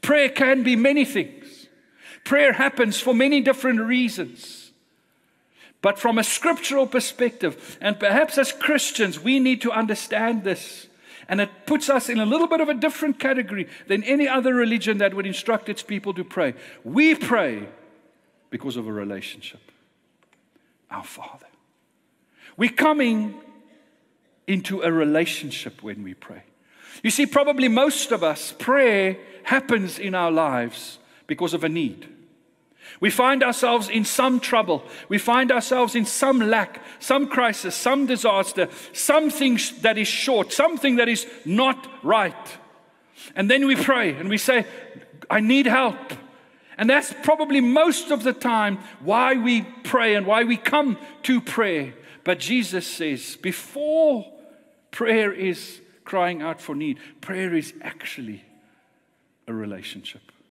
Prayer can be many things. Prayer happens for many different reasons. But from a scriptural perspective, and perhaps as Christians, we need to understand this. And it puts us in a little bit of a different category than any other religion that would instruct its people to pray. We pray because of a relationship. Our Father. We're coming into a relationship when we pray. You see, probably most of us, prayer happens in our lives because of a need. We find ourselves in some trouble. We find ourselves in some lack, some crisis, some disaster, something that is short, something that is not right. And then we pray and we say, I need help. And that's probably most of the time why we pray and why we come to prayer. But Jesus says, before prayer is crying out for need, prayer is actually a relationship.